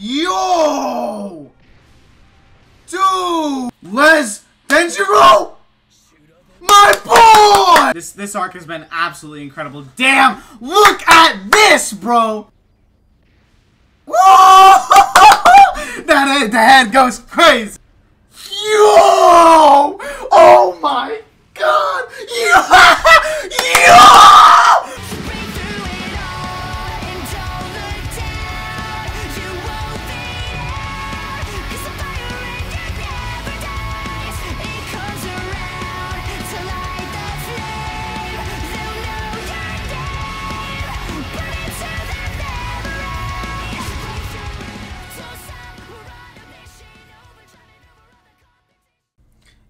Yo! Dude! Les Denjiro! My boy! This this arc has been absolutely incredible. Damn! Look at this, bro! That head, the head goes crazy. Yo! Oh my god! Yo! Yo!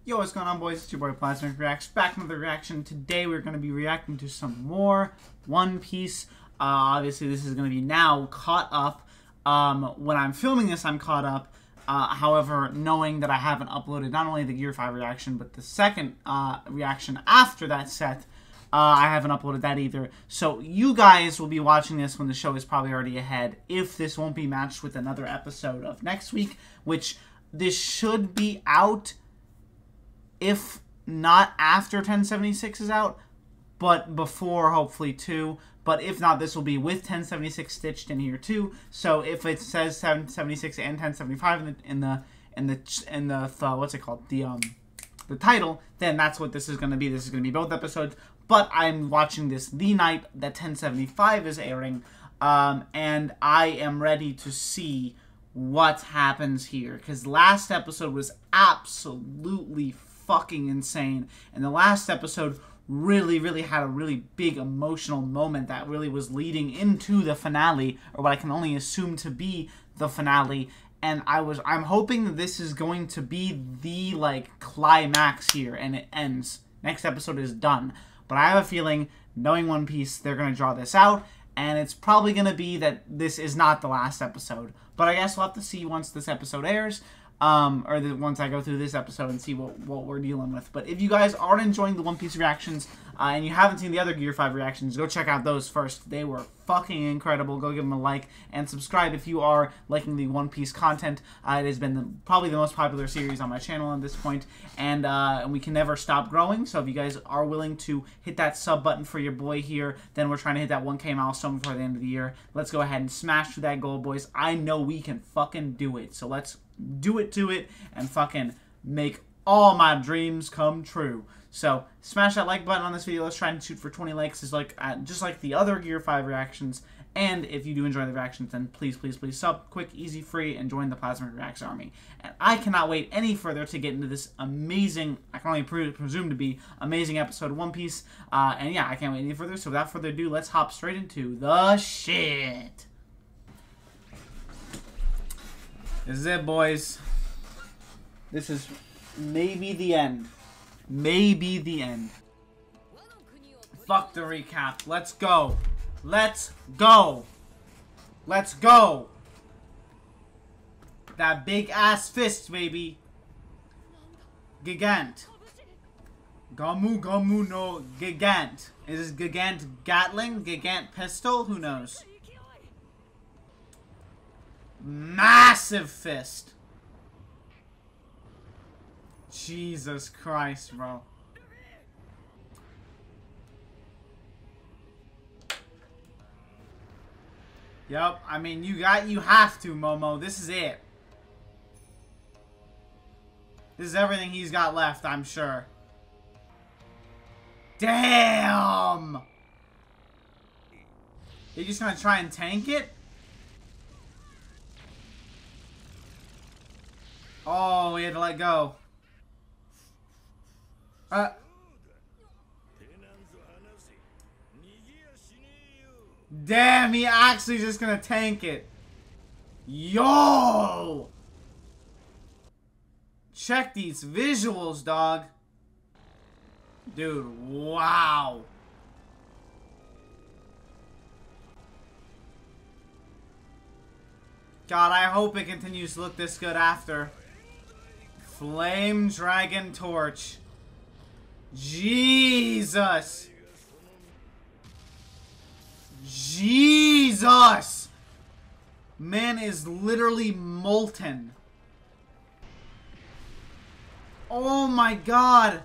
Yo, what's going on, boys? It's your boy PlasmaRic Reacts back with another reaction. Today we're going to be reacting to some more One Piece. Uh, obviously, this is going to be now caught up. Um, when I'm filming this, I'm caught up. Uh, however, knowing that I haven't uploaded not only the Gear 5 reaction, but the second uh, reaction after that set, uh, I haven't uploaded that either. So you guys will be watching this when the show is probably already ahead, if this won't be matched with another episode of next week, which this should be out if not after 1076 is out, but before hopefully too. But if not, this will be with 1076 stitched in here too. So if it says 776 and 1075 in the in the in the in the, what's it called the um the title, then that's what this is going to be. This is going to be both episodes. But I'm watching this the night that 1075 is airing, um, and I am ready to see what happens here because last episode was absolutely fucking insane. And the last episode really really had a really big emotional moment that really was leading into the finale or what i can only assume to be the finale. And i was i'm hoping that this is going to be the like climax here and it ends. Next episode is done. But i have a feeling knowing one piece they're going to draw this out and it's probably going to be that this is not the last episode. But I guess we'll have to see once this episode airs, um, or the, once I go through this episode and see what, what we're dealing with. But if you guys aren't enjoying the One Piece reactions, uh, and you haven't seen the other Gear 5 reactions, go check out those first. They were fucking incredible. Go give them a like and subscribe if you are liking the One Piece content. Uh, it has been the, probably the most popular series on my channel at this point, and uh, we can never stop growing. So if you guys are willing to hit that sub button for your boy here, then we're trying to hit that 1K milestone before the end of the year. Let's go ahead and smash through that goal, boys. I know we can fucking do it. So let's do it to it and fucking make all my dreams come true. So smash that like button on this video. Let's try and shoot for 20 likes, is like uh, just like the other Gear 5 reactions. And if you do enjoy the reactions, then please, please, please sub, quick, easy, free, and join the Plasma Reacts Army. And I cannot wait any further to get into this amazing, I can only pre presume to be amazing episode of One Piece. Uh, and yeah, I can't wait any further. So without further ado, let's hop straight into the shit. This is it, boys. This is maybe the end. Maybe the end. Fuck the recap. Let's go. Let's go. Let's go. That big ass fist, baby. Gigant. Gomu Gomu no Gigant. Is this Gigant Gatling? Gigant pistol? Who knows? Massive fist. Jesus Christ, bro. Yep, I mean you got you have to, Momo. This is it. This is everything he's got left, I'm sure. Damn! Are you just gonna try and tank it? Oh, we had to let go. Uh. Damn, he actually just gonna tank it. Yo! Check these visuals, dog. Dude, wow. God, I hope it continues to look this good after. Flame Dragon Torch. Jesus. Jesus. Man is literally molten. Oh my god.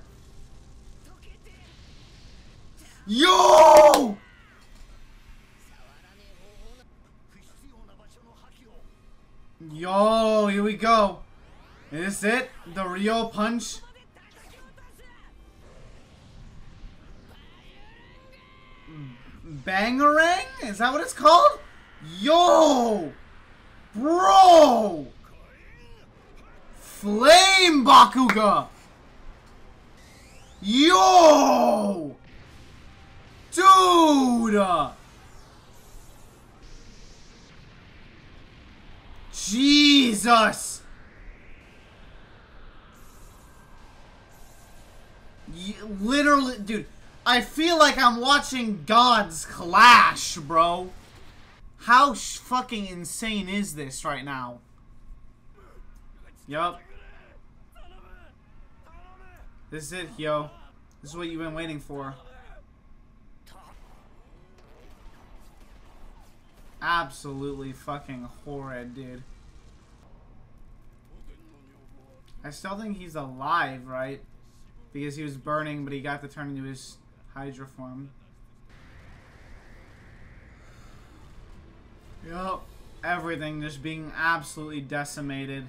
Yo! Yo, here we go. Is this it? The real punch? Bangarang? Is that what it's called? Yo! Bro! Flame Bakuga! Yo! Dude! Jesus! Literally, dude, I feel like I'm watching gods clash, bro. How fucking insane is this right now? Yup. This is it, yo. This is what you've been waiting for. Absolutely fucking horrid, dude. I still think he's alive, right? Because he was burning, but he got to turn into his Hydra form. Yup. Everything just being absolutely decimated.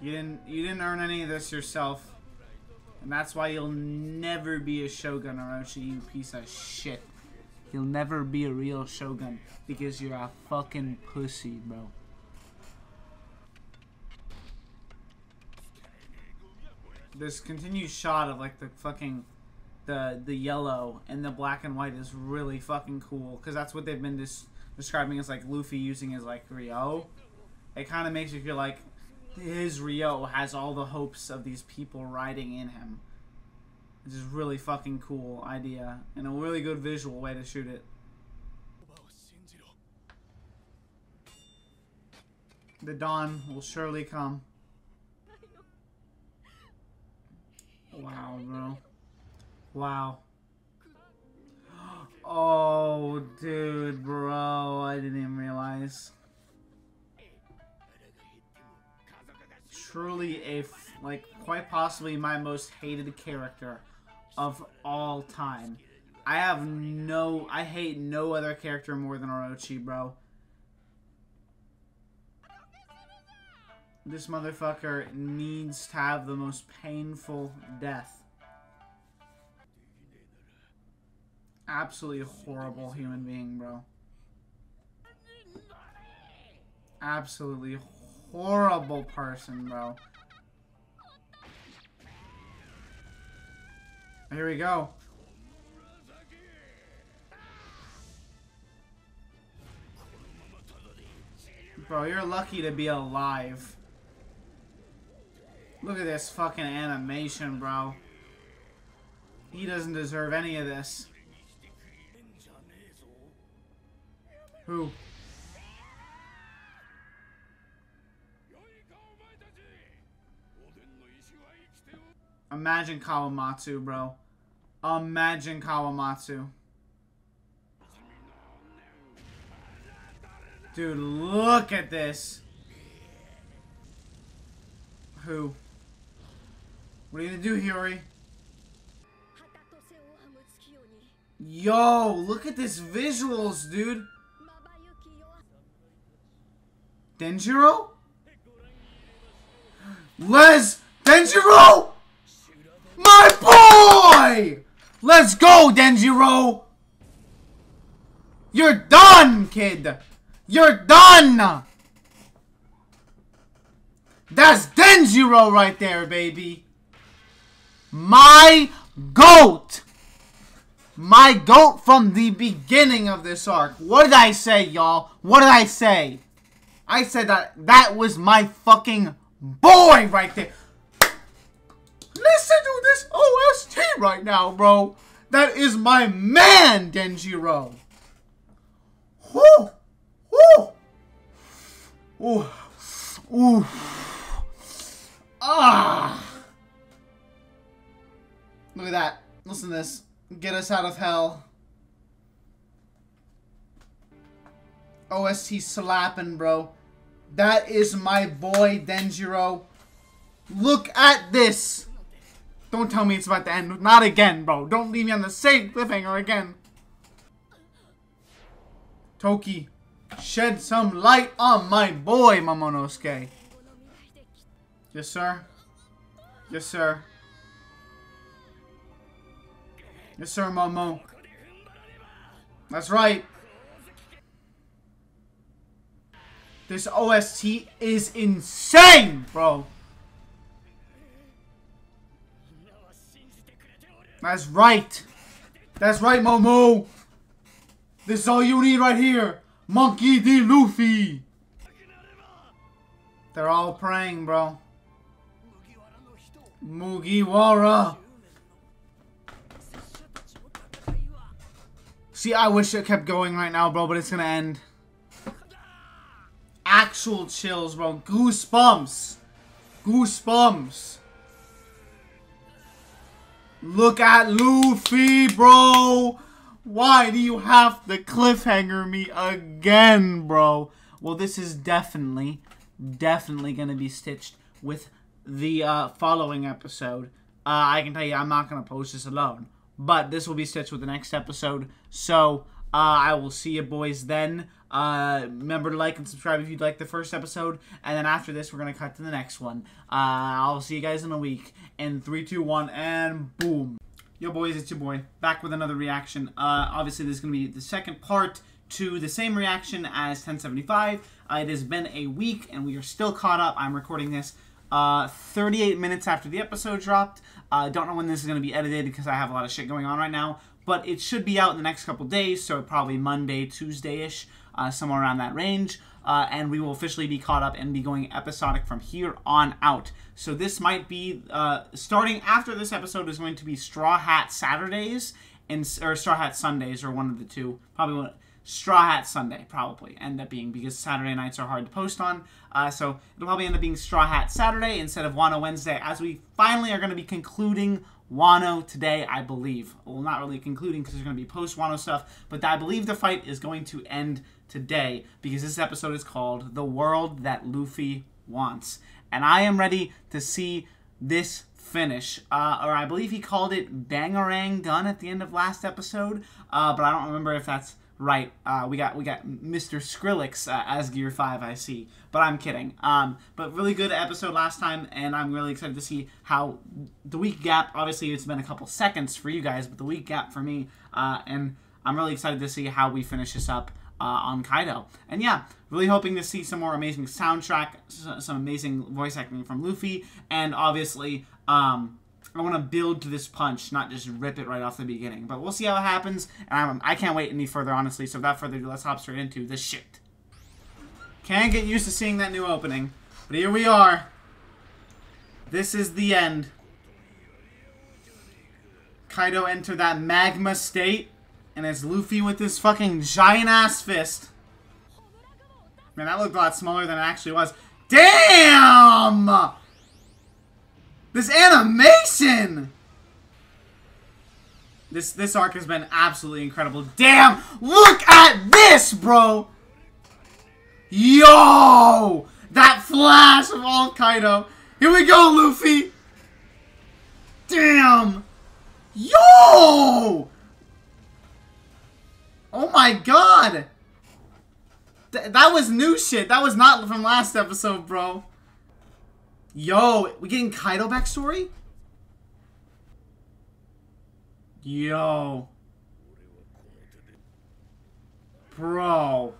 You didn't you didn't earn any of this yourself. And that's why you'll never be a Shogun Orochi, you piece of shit. You'll never be a real Shogun because you're a fucking pussy, bro. This continued shot of like the fucking the the yellow and the black and white is really fucking cool because that's what they've been dis- describing as like Luffy using his like Ryo. It kind of makes you feel like his Ryo has all the hopes of these people riding in him. Which is really fucking cool idea and a really good visual way to shoot it. The dawn will surely come. Wow, bro. Wow. Oh, dude, bro. I didn't even realize. Truly a, like, quite possibly my most hated character of all time. I have no, I hate no other character more than Orochi, bro. This motherfucker needs to have the most painful death. Absolutely horrible human being, bro. Absolutely horrible person, bro. Here we go. Bro, you're lucky to be alive. Look at this fucking animation, bro. He doesn't deserve any of this. Who? Imagine Kawamatsu, bro. Imagine Kawamatsu. Dude, look at this. Who? What are you gonna do, Hiyori? Yo, look at this visuals, dude. Denjiro? Les Denjiro! My boy! Let's go, Denjiro! You're done, kid! You're done! That's Denjiro right there, baby! My GOAT! My GOAT from the beginning of this arc. What did I say, y'all? What did I say? I said that that was my fucking boy right there. Listen to this OST right now, bro. That is my man, Denjiro. Whoo! Whoo! Ooh. Ooh. Ah. Look at that. Listen to this. Get us out of hell. OST slapping, bro. That is my boy, Denjiro. Look at this. Don't tell me it's about to end. Not again, bro. Don't leave me on the same cliffhanger again. Toki, shed some light on my boy, Momonosuke. Yes, sir. Yes, sir. Yes, sir, Momo. That's right. This OST is insane, bro. That's right. That's right, Momo. This is all you need right here. Monkey D. Luffy. They're all praying, bro. Mugiwara. See, I wish it kept going right now, bro, but it's gonna end. Actual chills, bro. Goosebumps. Goosebumps. Look at Luffy, bro. Why do you have to cliffhanger me again, bro? Well, this is definitely, definitely going to be stitched with the uh, following episode. Uh, I can tell you, I'm not going to post this alone. But this will be stitched with the next episode. So, uh, I will see you boys then. Uh, remember to like and subscribe if you'd like the first episode. And then after this, we're going to cut to the next one. Uh, I'll see you guys in a week. In 3, 2, 1, and boom. Yo, boys, it's your boy. Back with another reaction. Uh, obviously, this is going to be the second part to the same reaction as 1075. Uh, it has been a week, and we are still caught up. I'm recording this uh, 38 minutes after the episode dropped. I uh, don't know when this is going to be edited because I have a lot of shit going on right now, but it should be out in the next couple days, so probably Monday, Tuesday-ish, uh, somewhere around that range. Uh, and we will officially be caught up and be going episodic from here on out. So this might be uh, starting after this episode is going to be Straw Hat Saturdays and or Straw Hat Sundays or one of the two. Probably one, Straw Hat Sunday probably end up being because Saturday nights are hard to post on. Uh, so it'll probably end up being Straw Hat Saturday instead of Wano Wednesday as we finally are going to be concluding Wano today, I believe. Well, not really concluding because there's going to be post Wano stuff, but I believe the fight is going to end today because this episode is called The World That Luffy Wants. And I am ready to see this finish. Uh, or I believe he called it Bangarang Gun at the end of last episode, uh, but I don't remember if that's right. Uh, we got we got Mr. Skrillex uh, as Gear Five. I see, but I'm kidding. Um, but really good episode last time, and I'm really excited to see how the week gap. Obviously, it's been a couple seconds for you guys, but the week gap for me, uh, and I'm really excited to see how we finish this up. Uh, on Kaido. And yeah, really hoping to see some more amazing soundtrack, some amazing voice acting from Luffy, and obviously, um, I want to build to this punch, not just rip it right off the beginning. But we'll see how it happens, and I'm, I can't wait any further, honestly. So without further ado, let's hop straight into this shit. Can't get used to seeing that new opening, but here we are. This is the end. Kaido entered that magma state, and it's Luffy with this fucking giant ass fist. Man, that looked a lot smaller than it actually was. Damn! This animation! This this arc has been absolutely incredible. Damn! Look at this, bro! Yo! That flash of all Kaido. Here we go, Luffy! Damn! Yo! Oh my god! Th that was new shit. That was not from last episode, bro. Yo, we getting Kaido backstory? Yo. Bro.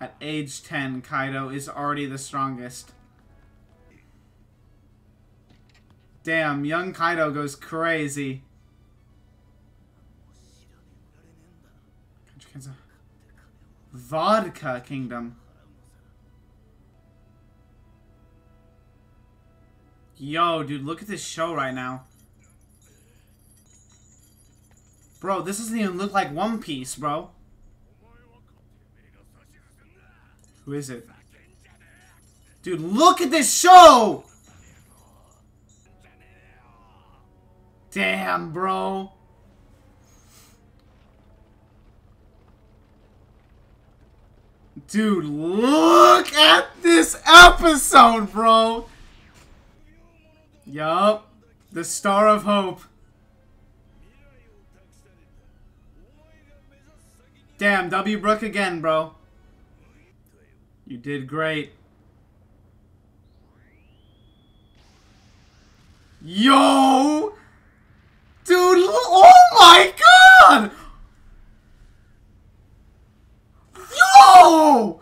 At age 10, Kaido is already the strongest. Damn, young Kaido goes crazy. Vodka Kingdom. Yo, dude, look at this show right now. Bro, this doesn't even look like One Piece, bro. Who is it? Dude, look at this show! Damn, bro. Dude, look at this episode, bro. Yup. The Star of Hope. Damn, W. Brook again, bro. You did great. Yo! Dude, oh my god! Yo!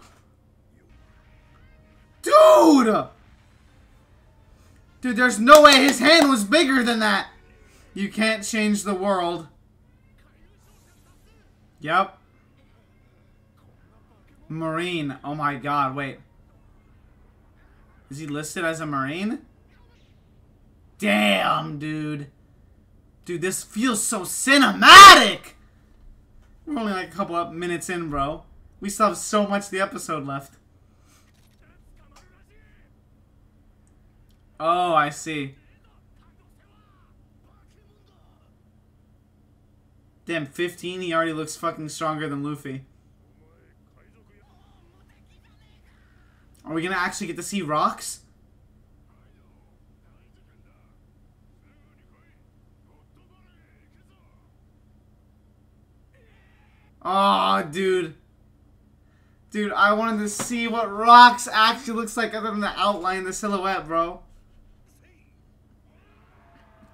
Dude! Dude, there's no way his hand was bigger than that! You can't change the world. Yep. Marine. Oh my god, wait. Is he listed as a Marine? Damn, dude. Dude, this feels so cinematic! We're only like a couple of minutes in, bro. We still have so much of the episode left. Oh, I see. Damn, 15? He already looks fucking stronger than Luffy. Are we gonna actually get to see rocks? Oh, dude. Dude, I wanted to see what rocks actually looks like other than the outline, the silhouette, bro.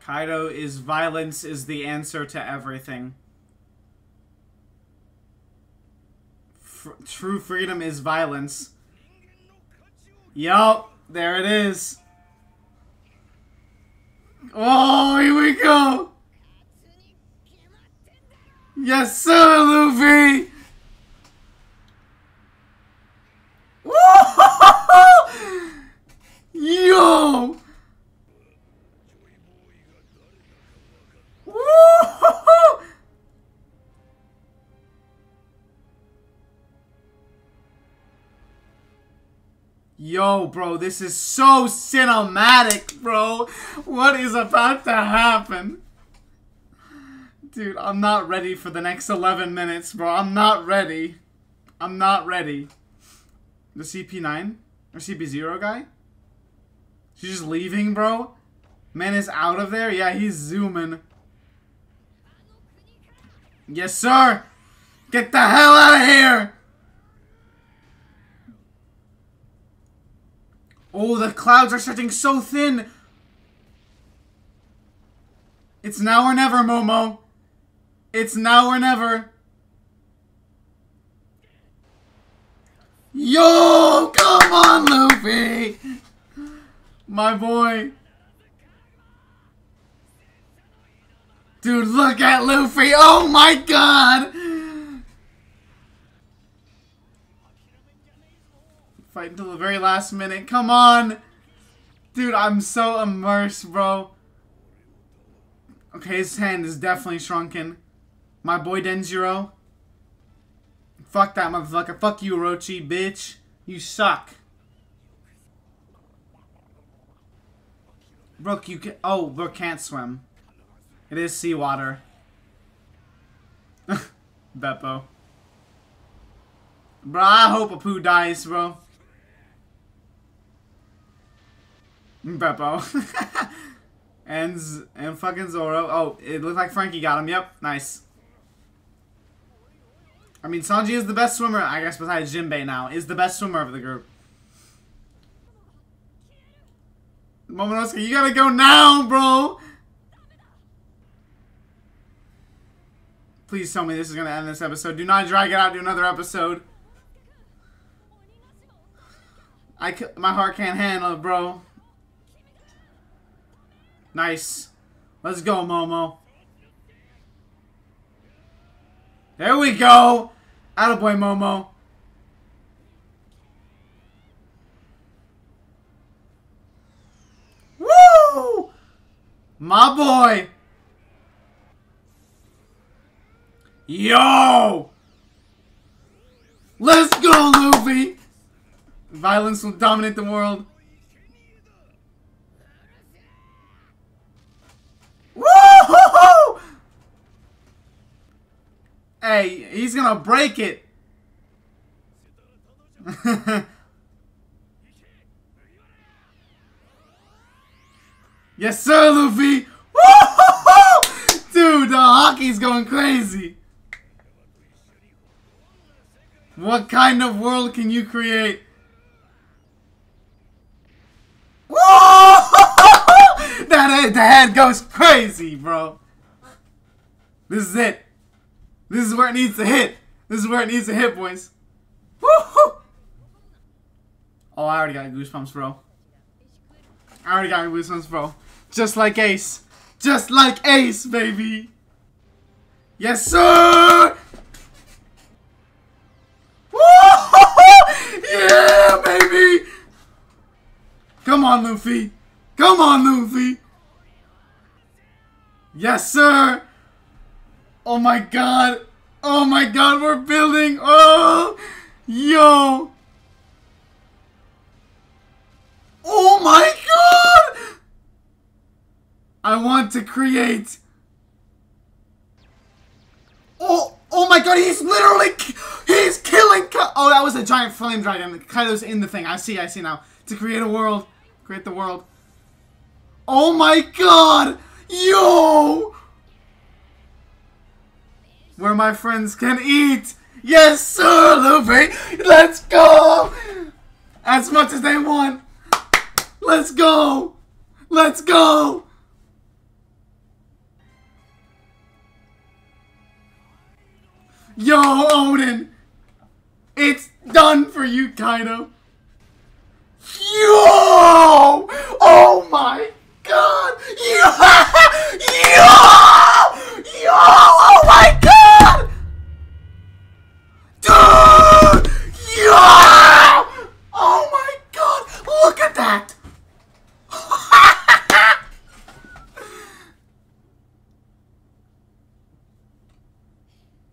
Kaido is violence is the answer to everything. True freedom is violence. Yup, there it is. Oh, here we go. Yes, sir, Luffy. Yo! Yo, bro, this is so cinematic, bro. What is about to happen? Dude, I'm not ready for the next 11 minutes, bro. I'm not ready. I'm not ready. The CP9? Or CP0 guy? She's just leaving, bro? Man is out of there? Yeah, he's zooming. Yes, sir! Get the hell out of here! Oh, the clouds are stretching so thin! It's now or never, Momo. It's now or never. Yo, come on, Luffy! My boy. Dude, look at Luffy! Oh my god! Fight until the very last minute. Come on! Dude, I'm so immersed, bro. Okay, his hand is definitely shrunken. My boy Denjiro. Fuck that motherfucker. Fuck you, Orochi, bitch. You suck. Brook, you can- Oh, Brook can't swim. It is seawater. Bepo. Bro, I hope Apu dies, bro. Bepo. and, and fucking Zoro. Oh, it looked like Franky got him. Yep, nice. I mean, Sanji is the best swimmer, I guess, besides Jinbei now, is the best swimmer of the group. Momonosuke, you gotta go now, bro! Please tell me this is gonna end this episode. Do not drag it out to another episode. I c my heart can't handle it, bro. Nice. Let's go, Momo. There we go! Attaboy, Momo. Woo! My boy! Yo! Let's go, Luffy! Violence will dominate the world. Woo! Hey, he's gonna break it. yes, sir, Luffy. Dude, the Haki's going crazy. What kind of world can you create? That head, the head goes crazy, bro. This is it. This is where it needs to hit. This is where it needs to hit, boys. Woo-hoo! Oh, I already got goosebumps, bro. I already got goosebumps, bro. Just like Ace. Just like Ace, baby. Yes, sir! Woo-hoo-hoo! Yeah, baby! Come on, Luffy. Come on, Luffy. Yes, sir. Oh my god. Oh my god, we're building. Oh, yo. Oh my god. I want to create. Oh, oh my god, he's literally, he's killing. Oh, that was a giant flame dragon. Kaido's in the thing. I see, I see now. To create a world. Create the world. Oh my god! Yo! Where my friends can eat! Yes, sir, Luffy! Let's go! As much as they want! Let's go! Let's go! Yo, Oden! It's done for you, Kaido! Yo! Oh my god! Yo! Yo! Yo! Oh my god! Dude! Yo! Oh my god! Look at that!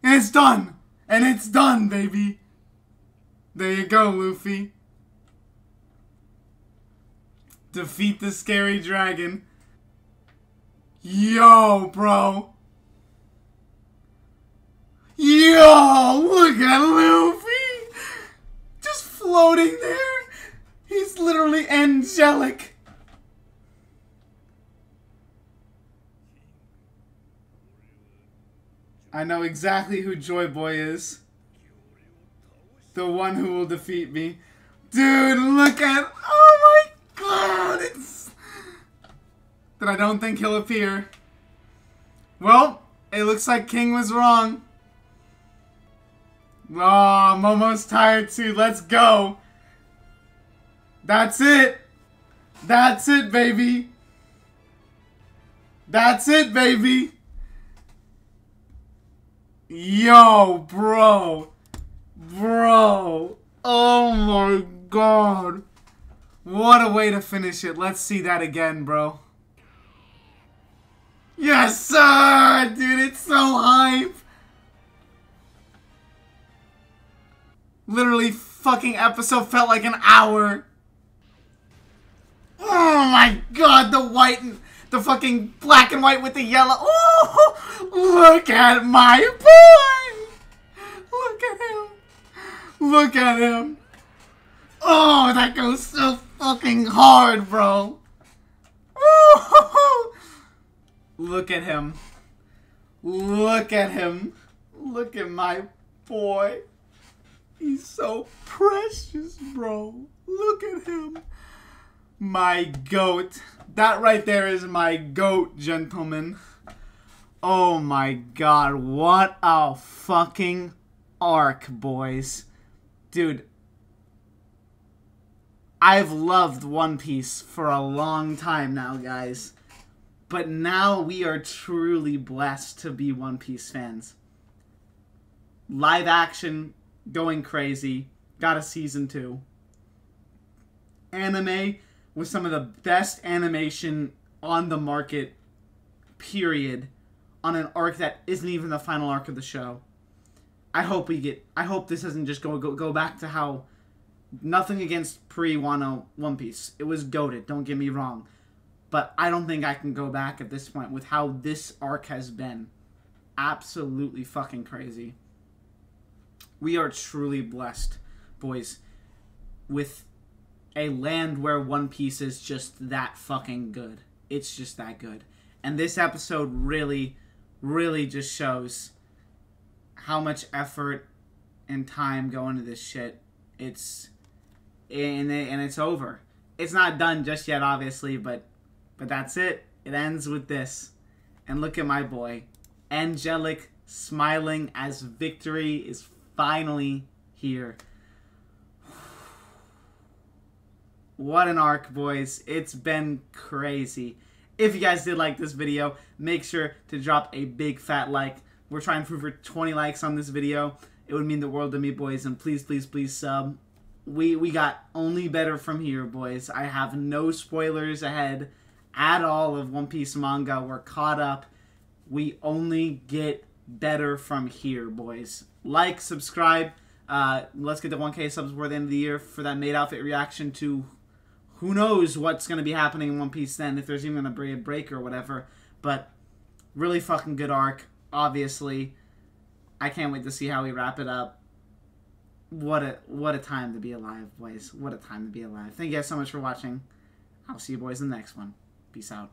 and it's done! And it's done, baby! There you go, Luffy defeat the scary dragon. Yo, bro. Yo, look at Luffy. Just floating there. He's literally angelic. I know exactly who Joy Boy is. The one who will defeat me. Dude, look at. Oh my god! It's. That I don't think he'll appear. Well, it looks like King was wrong. Oh, I'm almost tired too. Let's go. That's it. That's it, baby. That's it, baby. Yo, bro. Bro. Oh my god. What a way to finish it. Let's see that again, bro. Yes, sir! Dude, it's so hype. Literally, fucking episode felt like an hour. Oh my god, the white the fucking black and white with the yellow. Oh, look at my boy. Look at him. Look at him. Oh, that goes so fucking hard, bro. Look at him. Look at him. Look at my boy. He's so precious, bro. Look at him. My goat. That right there is my goat, gentlemen. Oh my god, what a fucking arc, boys. Dude, I've loved One Piece for a long time now, guys. But now we are truly blessed to be One Piece fans. Live action, going crazy. Got a season two. Anime with some of the best animation on the market, period, on an arc that isn't even the final arc of the show. I hope we get. I hope this doesn't just go go, go back to how nothing against pre Wano One Piece. It was goaded, don't get me wrong. But I don't think I can go back at this point with how this arc has been. Absolutely fucking crazy. We are truly blessed, boys. with a land where One Piece is just that fucking good. It's just that good. And this episode really, really just shows how much effort and time go into this shit. It's and it, and it's over. It's not done just yet, obviously, but but that's it. It ends with this. And look at my boy, angelic, smiling as victory is finally here. What an arc, boys. It's been crazy. If you guys did like this video, make sure to drop a big fat like. We're trying for over 20 likes on this video. It would mean the world to me, boys. And please, please, please sub. We we got only better from here, boys. I have no spoilers ahead at all of One Piece manga. We're caught up. We only get better from here, boys. Like, subscribe. Uh, let's get to 1K subs before the end of the year for that made outfit reaction to who knows what's going to be happening in One Piece then, if there's even going to be a break or whatever. But really fucking good arc, obviously. I can't wait to see how we wrap it up. What a what a time to be alive, boys. What a time to be alive. Thank you guys so much for watching. I'll see you boys in the next one. Peace out.